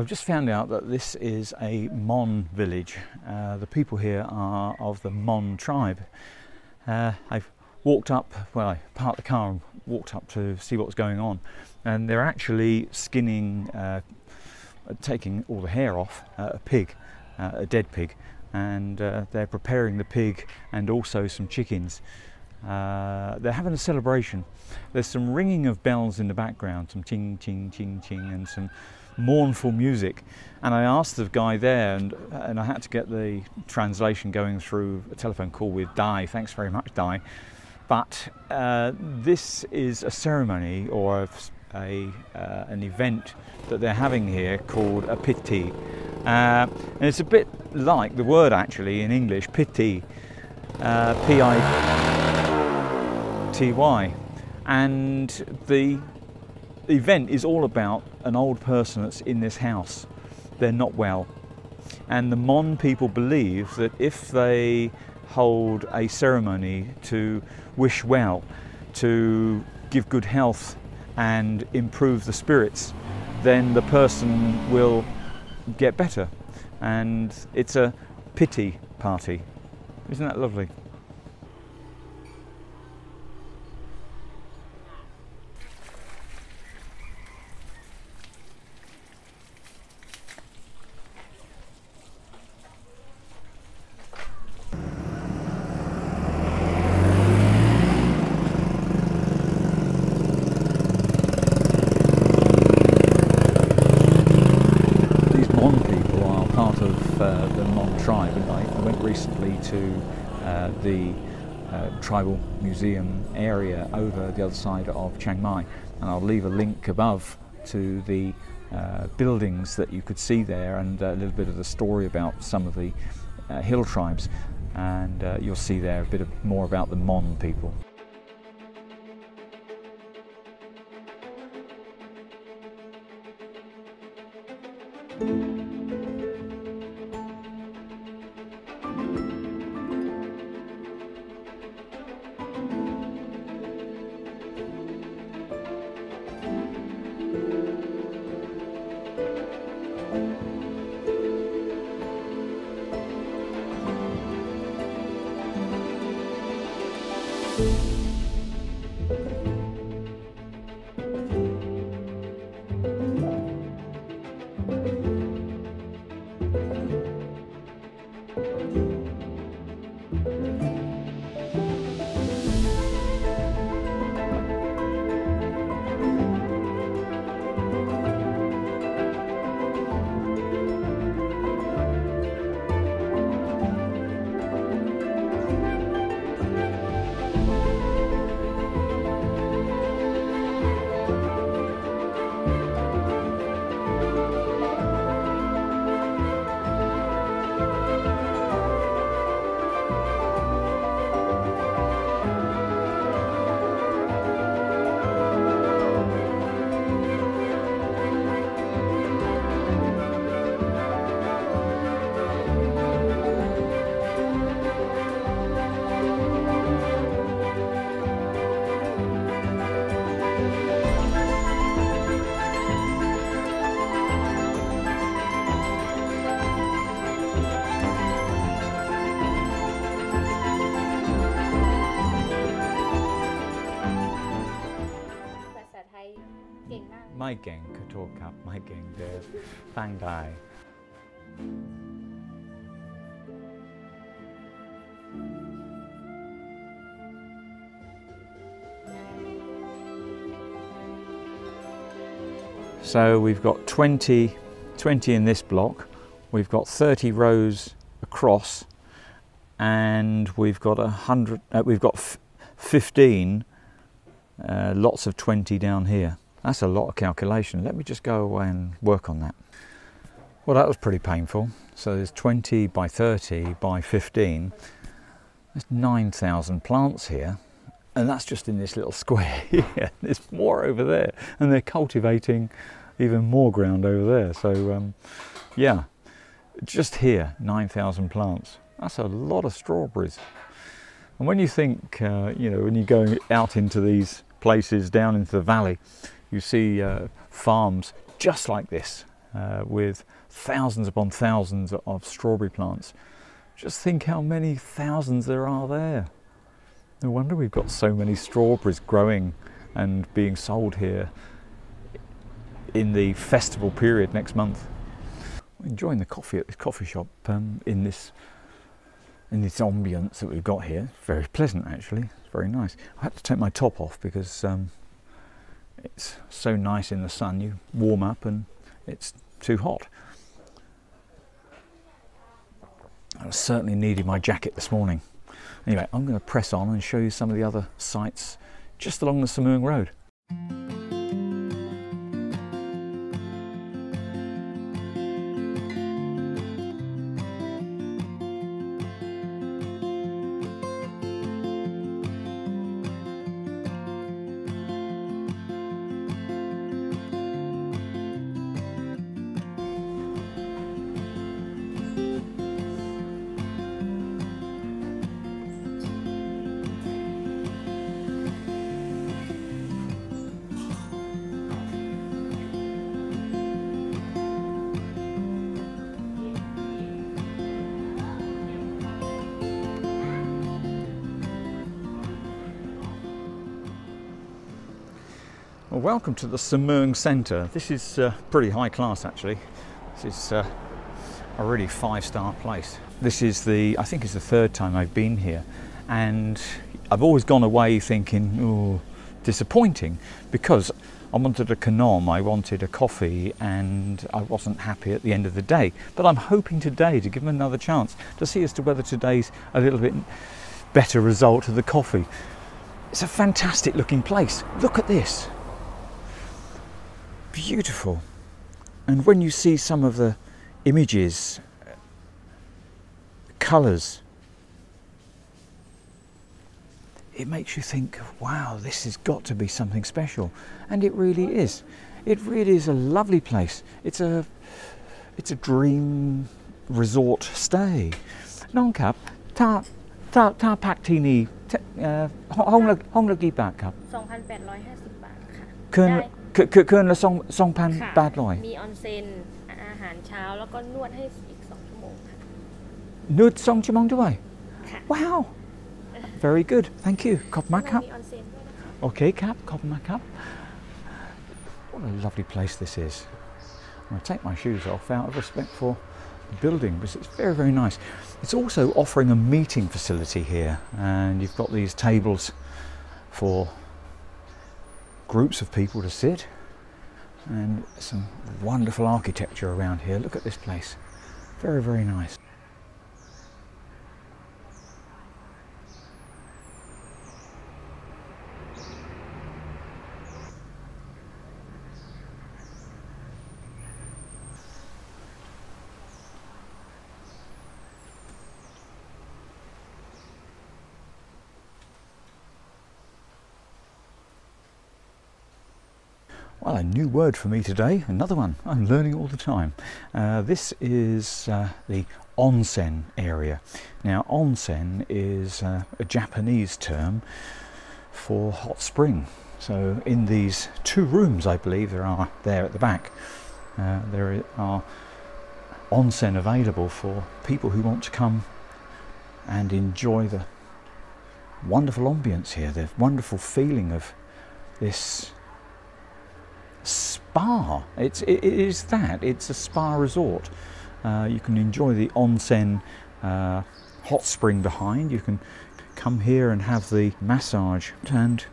Well, I've just found out that this is a Mon village. Uh, the people here are of the Mon tribe. Uh, I've walked up, well, I parked the car and walked up to see what was going on, and they're actually skinning, uh, taking all the hair off uh, a pig, uh, a dead pig, and uh, they're preparing the pig and also some chickens. Uh, they're having a celebration. There's some ringing of bells in the background, some ting, ting, ting, ting, and some mournful music. And I asked the guy there, and, and I had to get the translation going through a telephone call with Di. Thanks very much, Di. But uh, this is a ceremony or a, uh, an event that they're having here called a piti. Uh, and it's a bit like the word actually in English, piti, uh, P-I-T-Y. And the event is all about an old person that's in this house. They're not well. And the Mon people believe that if they hold a ceremony to wish well, to give good health and improve the spirits, then the person will get better. And it's a pity party. Isn't that lovely? Uh, the Mon tribe, and I, I went recently to uh, the uh, tribal museum area over the other side of Chiang Mai, and I'll leave a link above to the uh, buildings that you could see there and a little bit of the story about some of the uh, hill tribes, and uh, you'll see there a bit of more about the Mon people. So we've got 20, 20 in this block, we've got 30 rows across, and we've got a hundred, uh, we've got 15 uh, lots of 20 down here. That's a lot of calculation. Let me just go away and work on that. Well, that was pretty painful. So there's 20 by 30 by 15. There's 9,000 plants here. And that's just in this little square here. There's more over there. And they're cultivating even more ground over there. So um, yeah, just here, 9,000 plants. That's a lot of strawberries. And when you think, uh, you know, when you go out into these places down into the valley, you see uh, farms just like this. uh, with thousands upon thousands of strawberry plants. Just think how many thousands there are there. No wonder we've got so many strawberries growing and being sold here in the festival period next month. enjoying the coffee at this coffee shop um, in this in this ambience that we've got here. Very pleasant actually. It's very nice. I had to take my top off because um, it's so nice in the sun. You warm up and it's too hot. I certainly needed my jacket this morning. Anyway, I'm going to press on and show you some of the other sites just along the Samoeng Road. Welcome to the Samoeng Centre. This is uh, pretty high class actually. This is uh, a really five star place. This is the, I think it's the third time I've been here and I've always gone away thinking, oh, disappointing because I wanted a kanom, I wanted a coffee and I wasn't happy at the end of the day. But I'm hoping today to give them another chance to see as to whether today's a little bit better result of the coffee. It's a fantastic looking place. Look at this beautiful. And when you see some of the images, colours, it makes you think, wow, this has got to be something special. And it really is. It really is a lovely place. It's a, it's a dream resort stay. Non cap, ta, ta, ta pak ti ni ห้องละห้องละกี่บาทครับ2,850บาทค่ะคืน คือคือคืนละสองสองพันแปดร้อยมีออนเซ็นอาหารเช้าแล้วก็นวดให้อีกสองชั่วโมงค่ะนวดสองชั่วโมงด้วยว้าว very good thank you ขอบมากครับโอเคครับขอบมากครับ what a lovely place this is I'm going to take my shoes off out of respect for the building because it's very very nice it's also offering a meeting facility here and you've got these tables for groups of people to sit and some wonderful architecture around here. Look at this place. Very, very nice. Well, a new word for me today, another one. I'm learning all the time. Uh, this is uh, the onsen area. Now, onsen is uh, a Japanese term for hot spring. So, in these two rooms, I believe there are there at the back, uh, there are onsen available for people who want to come and enjoy the wonderful ambience here, the wonderful feeling of this spa. It's, it is that. It's a spa resort. Uh, you can enjoy the onsen uh, hot spring behind. You can come here and have the massage and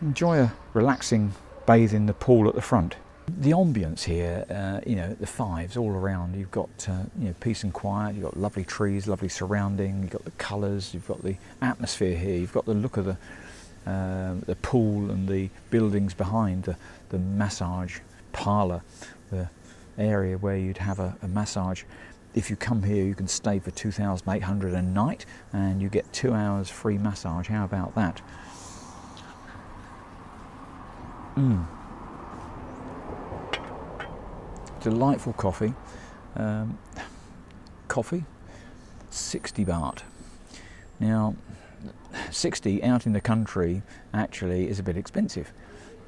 enjoy a relaxing bathe in the pool at the front. The ambience here, uh, you know, the fives all around. You've got uh, you know peace and quiet. You've got lovely trees, lovely surrounding. You've got the colours. You've got the atmosphere here. You've got the look of the uh, the pool and the buildings behind the, the massage parlour, the area where you'd have a, a massage. If you come here, you can stay for 2,800 a night and you get two hours free massage. How about that? Mm. Delightful coffee. Um, coffee, 60 baht. Now, 60 out in the country actually is a bit expensive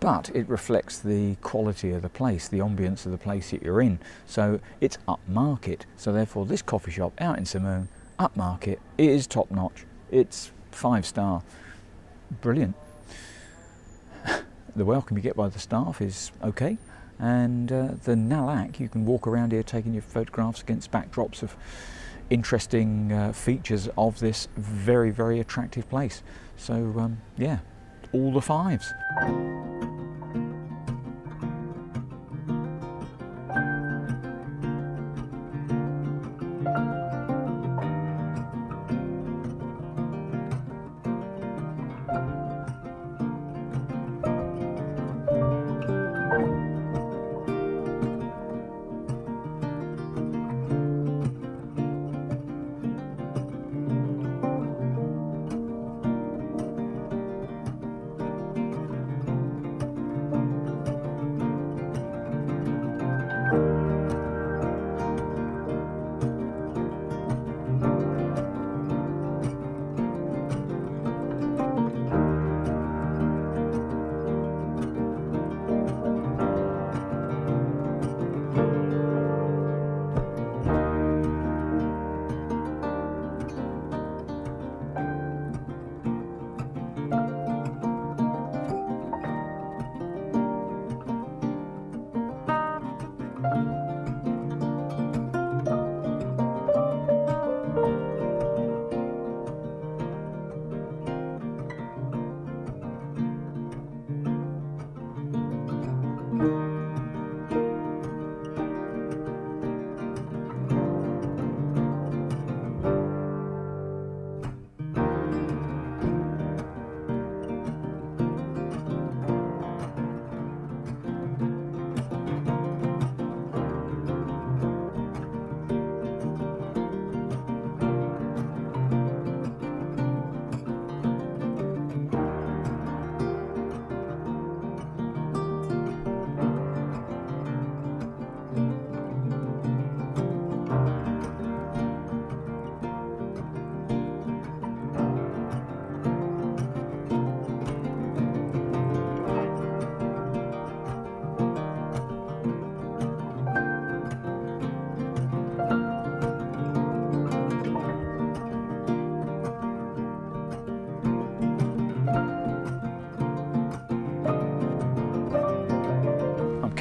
but it reflects the quality of the place, the ambience of the place that you're in. So it's upmarket. So therefore, this coffee shop out in Samoeng, upmarket, it is top notch. It's five star, brilliant. the welcome you get by the staff is okay, and uh, the Nalak, you can walk around here taking your photographs against backdrops of interesting uh, features of this very, very attractive place. So, um, yeah, all the fives.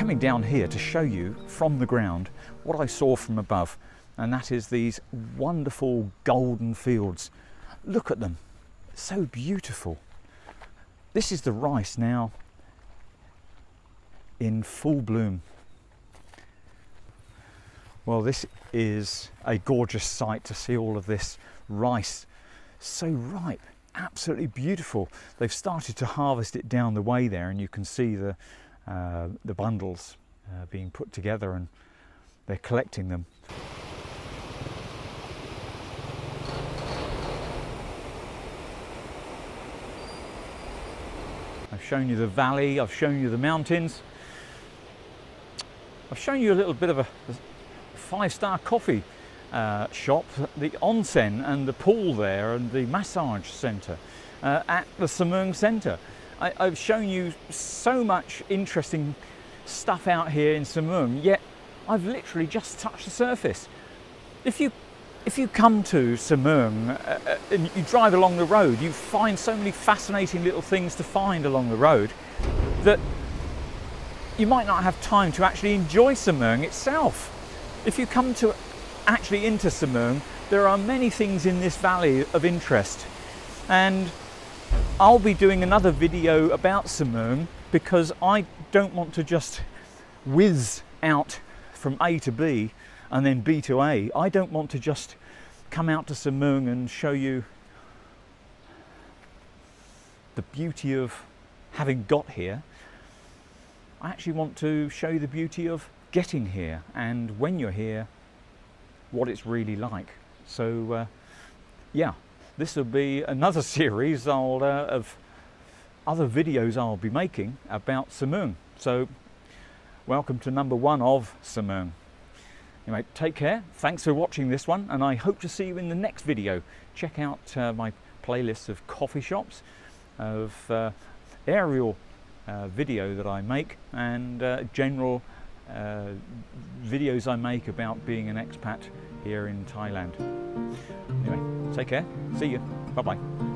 Coming down here to show you from the ground what I saw from above, and that is these wonderful golden fields. Look at them, so beautiful. This is the rice now in full bloom. Well, this is a gorgeous sight to see all of this rice so ripe, absolutely beautiful. They've started to harvest it down the way there, and you can see the uh, the bundles uh, being put together and they're collecting them. I've shown you the valley, I've shown you the mountains. I've shown you a little bit of a five-star coffee uh, shop, the onsen and the pool there and the massage centre uh, at the Samoeng Centre. I, have shown you so much interesting stuff out here in Samoeng, yet I've literally just touched the surface. If you if you come to Samoeng uh, uh, and you drive along the road, you find so many fascinating little things to find along the road that you might not have time to actually enjoy Samoeng itself. If you come to actually into Samoeng, there are many things in this valley of interest. And I'll be doing another video about Samoeng because I don't want to just whiz out from A to B and then B to A. I don't want to just come out to Samoeng and show you the beauty of having got here. I actually want to show you the beauty of getting here and when you're here, what it's really like. So, uh, yeah, this will be another series uh, of other videos I'll be making about Samoeng. So welcome to number one of Samoeng. Anyway, take care. Thanks for watching this one and I hope to see you in the next video. Check out uh, my playlist of coffee shops, of uh, aerial uh, video that I make and uh, general uh, videos I make about being an expat here in Thailand. Anyway, take care. See you. Bye bye.